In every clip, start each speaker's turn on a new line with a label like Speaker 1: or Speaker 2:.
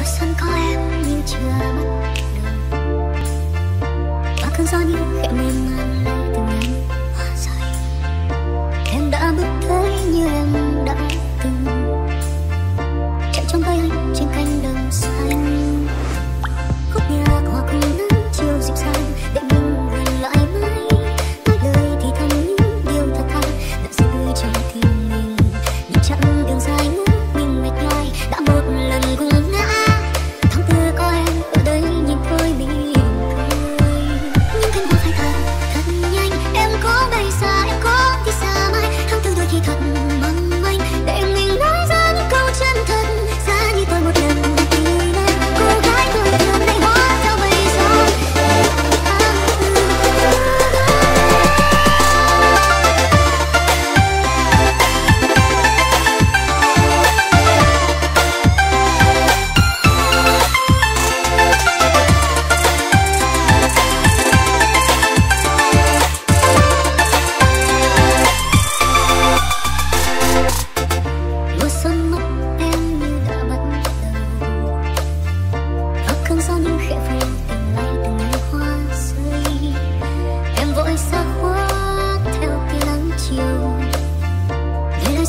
Speaker 1: mùa xuân có em nhưng chưa bắt đầu và cơn gió như khẽ mềm mại từng ngày hoa rơi. Em đã bước tới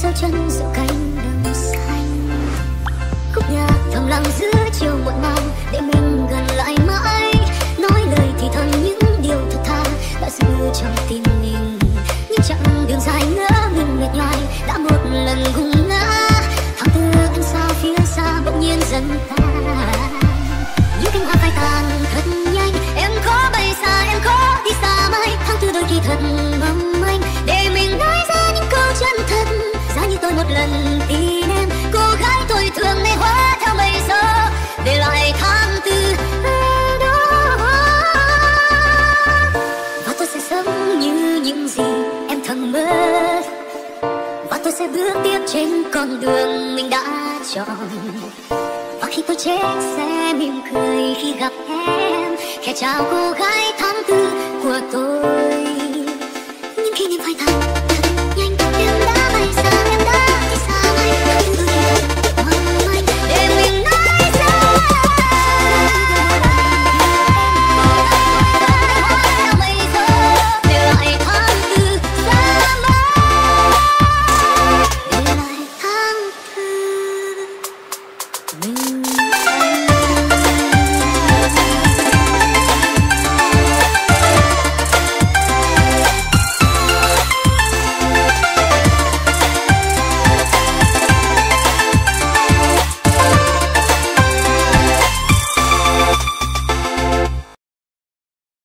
Speaker 1: dấu chân dạo cánh đồng xanh. Khúc nhạc thầm lặng giữa chiều muộn màng, để mình gần lại mãi. Nói lời thì thầm những điều thật tha đã giữ trong tim mình. Nhưng chẳng đường dài nữa mình mệt nhoài đã một lần gục ngã. Thẳng từ anh sao phía xa bỗng nhiên dần tan. những gì em thầm mơ. Và tôi sẽ bước tiếp trên con đường mình đã chọn. Và khi tôi chết sẽ mỉm cười khi gặp em. Khẽ chào cô gái tháng tư của tôi.